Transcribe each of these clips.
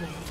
Unstoppable.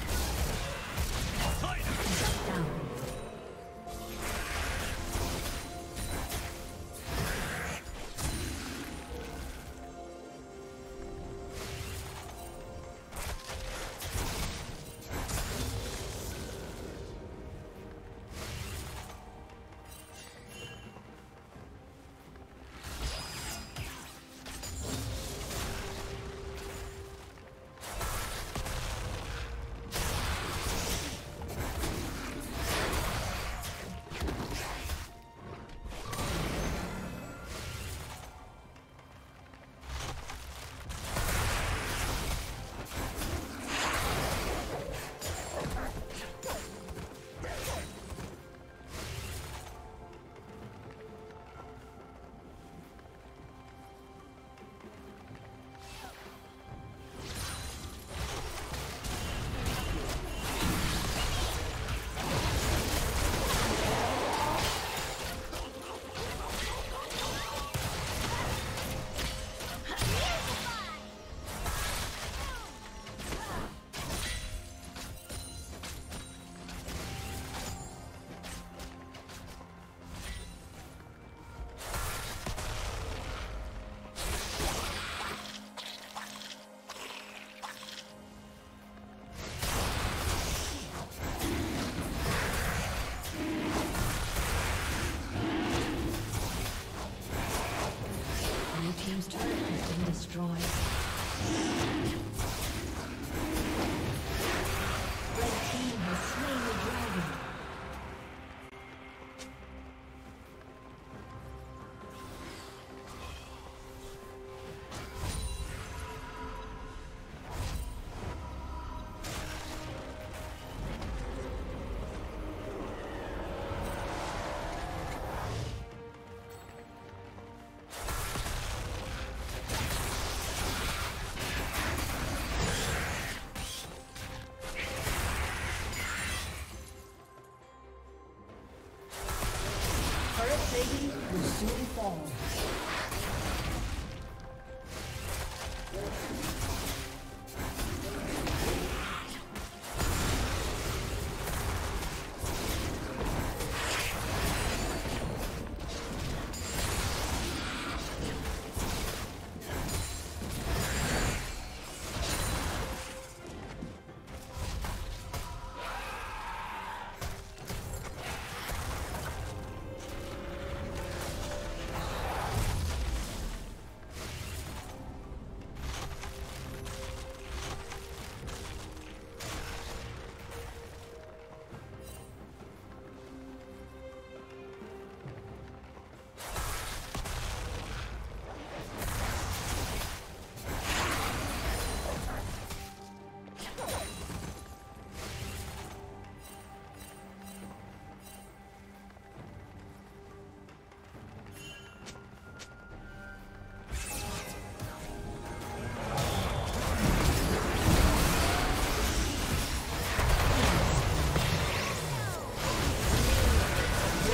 Will fall.